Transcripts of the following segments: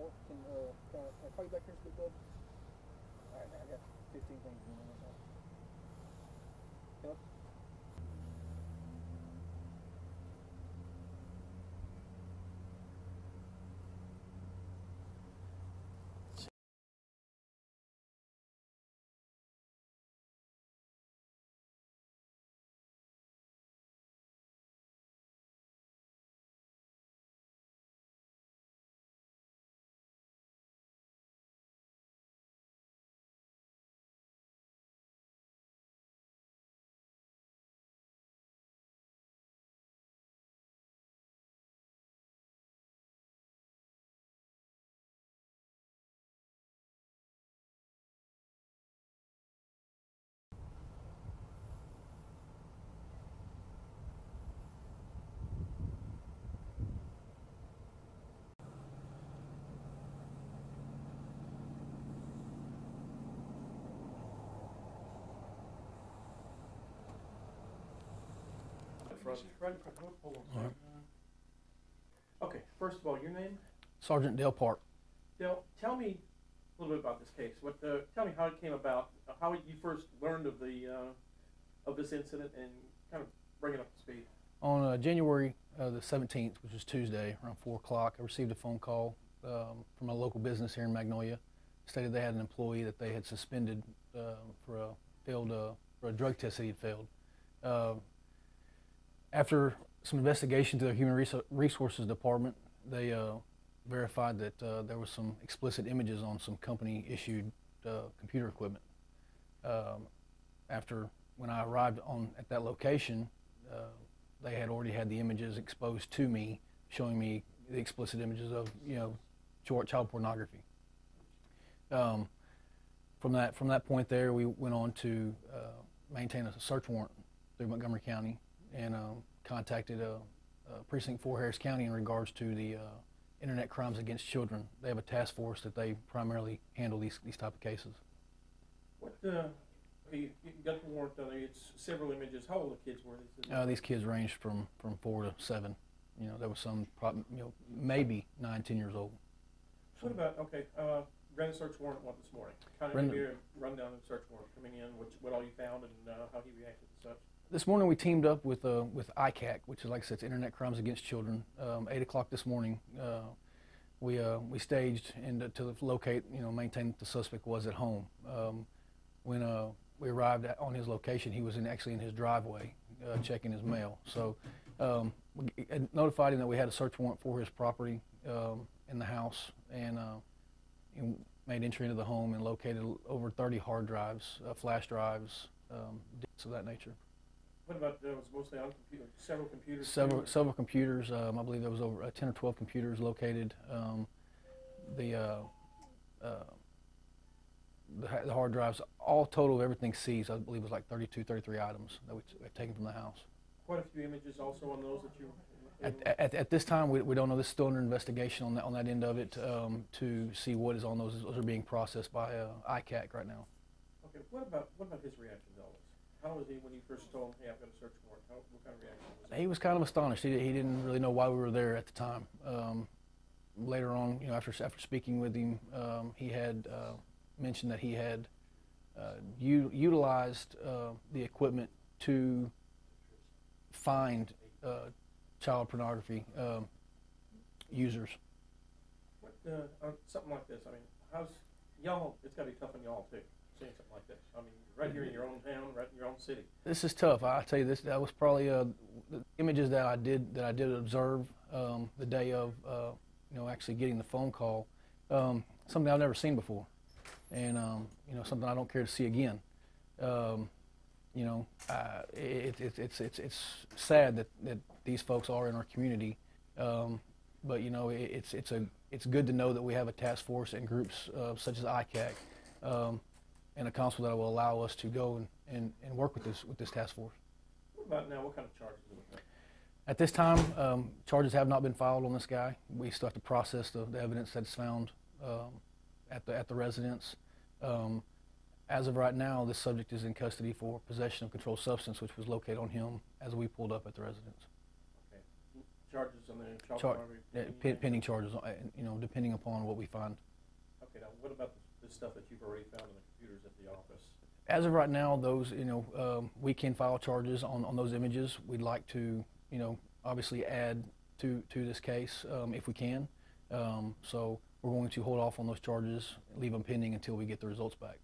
want, can, uh, can I, can I call you back here speak, bud? Alright, man, I got fifteen things to do. Hello? Hold-. Okay, first of all, your name? Sergeant Dale Park. Dale, tell me a little bit about this case. What, uh, tell me how it came about, uh, how you first learned of the, uh, of this incident and kind of bring it up to speed. On uh, January uh, the 17th, which was Tuesday, around 4 o'clock, I received a phone call um, from a local business here in Magnolia. Stated they had an employee that they had suspended uh, for a failed uh, for a drug test that he had failed. After some investigation to the Human Resources Department, they uh, verified that uh, there was some explicit images on some company-issued uh, computer equipment. Um, after when I arrived on at that location, uh, they had already had the images exposed to me, showing me the explicit images of you know child child pornography. Um, from that from that point there, we went on to uh, maintain a search warrant through Montgomery County and um, contacted uh, uh, Precinct 4 Harris County in regards to the uh, internet crimes against children. They have a task force that they primarily handle these these type of cases. What, uh, okay, you, you got the warrant done, it's several images. How old the kids were? These- Uh, these kids ranged from, from four to seven. You know, there was some, you know, maybe nine, ten years old. What about, okay, uh, ran a search warrant, what, this morning? Kind of give the- a rundown of the search warrant coming in, what, what all you found and, uh, how he reacted and such. This morning we teamed up with uh, with ICAC, which is like I said, it's Internet Crimes Against Children. Um, Eight o'clock this morning, uh, we uh, we staged and uh, to locate, you know, maintain that the suspect was at home. Um, when uh, we arrived at, on his location, he was in, actually in his driveway uh, checking his mail. So um, we notified him that we had a search warrant for his property um, in the house, and, and made entry into the home and located over 30 hard drives, flash drives, um, of that nature. What about, uh, was mostly on computer, several computers? Several several computers. Um, I believe there was over uh, ten or twelve computers located. Um, the uh, uh, the, ha- the hard drives, all total, everything seized. I believe was like 32, 33 items that we t- had taken from the house. Quite a few images also on those that you. At, at, at this time, we, we don't know. This is still under investigation on that on that end of it um, to see what is on those. Those are being processed by uh, ICAC right now. Okay, what about, what about his reaction to all this? How was he when you first told him, hey, I've got a search warrant? How, what kind of reaction was he? He was kind of astonished. He, he didn't really know why we were there at the time. Um, later on, you know, after after speaking with him, um, he had uh, mentioned that he had uh, utilized uh, the equipment to find uh, child pornography um, users. What, uh, on something like this, I mean, how's, y'all, it's gotta be tough on y'all too, seeing something like this. I mean, right here in your own town, right in your own city. This is tough. I tell you this. That was probably uh, the images that I did that I did observe um, the day of, uh, you know, actually getting the phone call. Um, something I've never seen before, and um, you know, something I don't care to see again. Um, you know, uh, it, it, it's it's it's sad that, that these folks are in our community, um, but you know, it, it's it's a it's good to know that we have a task force and groups uh, such as ICAC. Um, and a council that will allow us to go and, and, and work with this with this task force. What about now, what kind of charges with that? At this time, um, charges have not been filed on this guy. We still have to process the, the evidence that's found um, at the at the residence. Um, as of right now, this subject is in custody for possession of controlled substance, which was located on him as we pulled up at the residence. Okay. charges on the child Char- uh, pending charges, uh, you know, depending upon what we find. Okay, now what about the, the stuff that you've already found in the computers at the office? As of right now, those, you know, um, we can file charges on, on those images. We'd like to, you know, obviously add to, to this case um, if we can. Um, so we're going to hold off on those charges, leave them pending until we get the results back.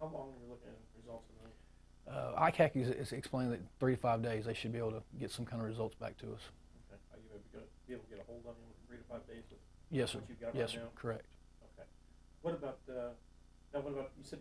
How long are you looking at results in those? Uh, ICAC is, is explaining that three to five days they should be able to get some kind of results back to us. Okay, are you able to, be able to get a hold of them in three to five days with Yes, sir. what you've got Yes, right sir. now? Correct. What about, uh, what about, you said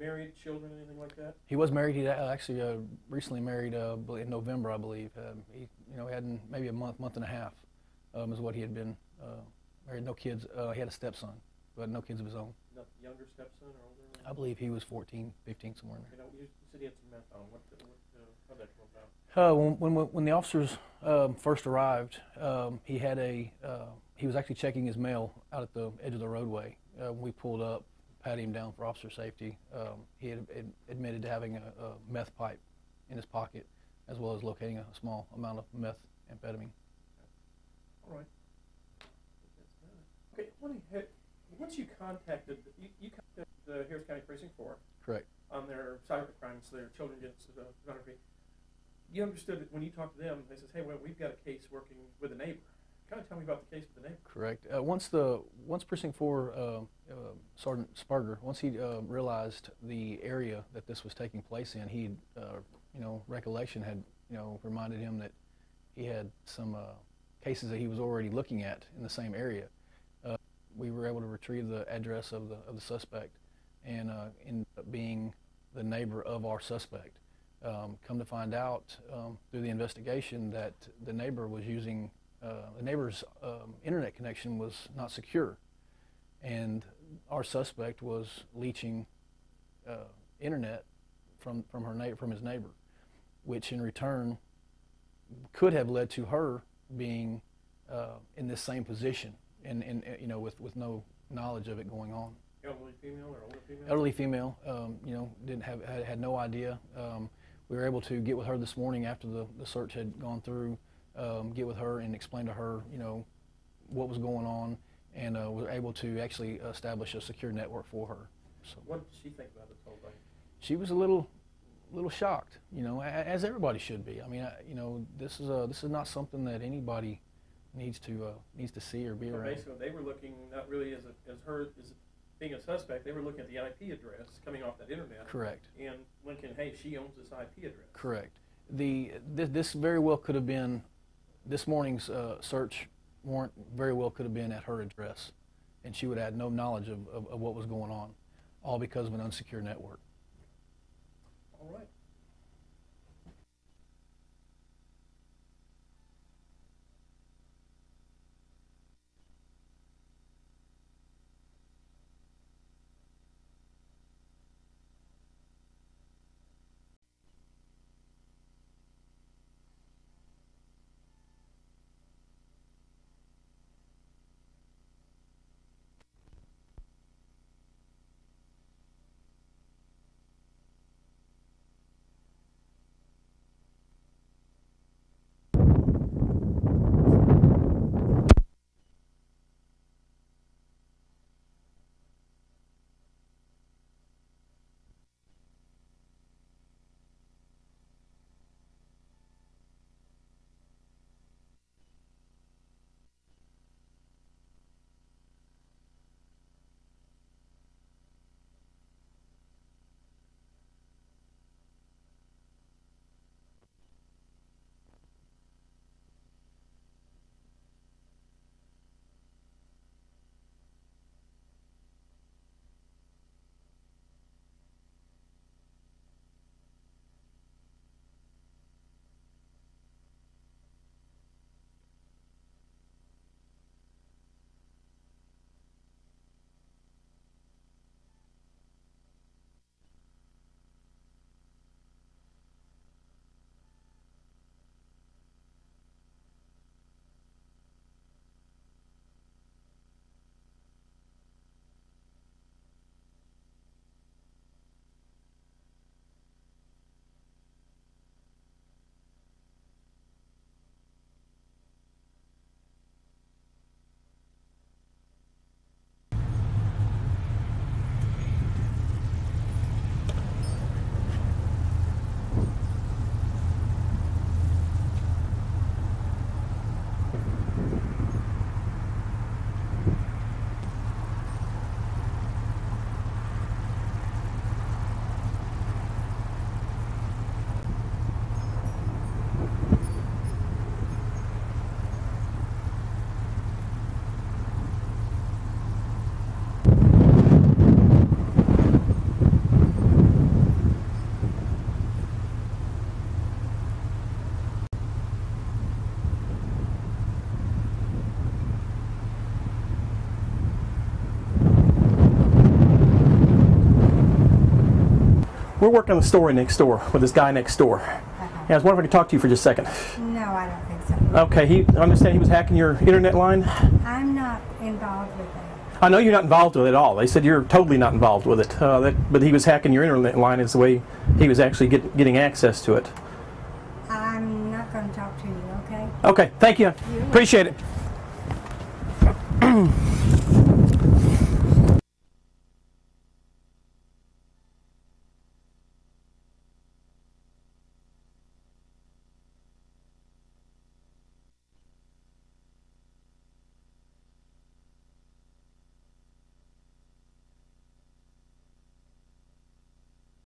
married, children, anything like that? He was married. He uh, actually uh, recently married uh, in November, I believe. Um, he, you know, had maybe a month, month and a half, um, is what he had been uh, married. No kids. Uh, he had a stepson, but no kids of his own. No, younger stepson or older? I believe he was 14, 15, somewhere in there. You know, you, said he had some meth on him. What, what, uh, how'd that come about? Uh, when, when, when the officers um, first arrived, um, he had a uh, he was actually checking his mail out at the edge of the roadway. Uh, when we pulled up, patted him down for officer safety. Um, he had ad- admitted to having a, a meth pipe in his pocket, as well as locating a small amount of methamphetamine. All right. Okay, let me hit, once you contacted, you, you contacted the Harris County Precinct Four Correct. on their cyber crimes, their children against uh, pornography. You understood that when you talked to them, they says, hey, well, we've got a case working with a neighbor. Kind of tell me about the case with the neighbor. Correct. Uh, once the once Precinct Four uh, uh, Sergeant Sparger, once he uh, realized the area that this was taking place in, he, uh, you know, recollection had you know reminded him that he had some uh, cases that he was already looking at in the same area. We were able to retrieve the address of the of the suspect, and ended up being the neighbor of our suspect. Um, come to find out um, through the investigation that the neighbor was using uh, the neighbor's um, internet connection was not secure, and our suspect was leeching uh, internet from from her neighbor from his neighbor, which in return could have led to her being uh, in this same position, and, and uh, you know with with no knowledge of it going on. Elderly female or older female? Elderly female, um, you know, didn't have had, had no idea. Um, we were able to get with her this morning after the, the search had gone through, um, get with her and explain to her, you know, what was going on, and uh, were able to actually establish a secure network for her. So What did she think about this whole thing? she was a little, little shocked, you know, as everybody should be. I mean, I, you know, this is a, this is not something that anybody needs to uh, needs to see or be So around. basically, they were looking not really as a, as her as being a suspect. They were looking at the IP address coming off that internet. Correct. And Lincoln, hey, she owns this IP address. Correct. The this, this very well could have been this morning's uh, search warrant very well could have been at her address, and she would have had no knowledge of, of, of what was going on, all because of an unsecure network. All right. Work on the story next door with this guy next door. Uh-huh. Yeah, I was wondering if I could talk to you for just a second. No, I don't think so. Okay, he I understand he was hacking your internet line. I'm not involved with that. I know you're not involved with it at all. They said you're totally not involved with it. Uh, that, but he was hacking your internet line is the way he was actually get, getting access to it. I'm not going to talk to you, okay? Okay, thank you. Appreciate it.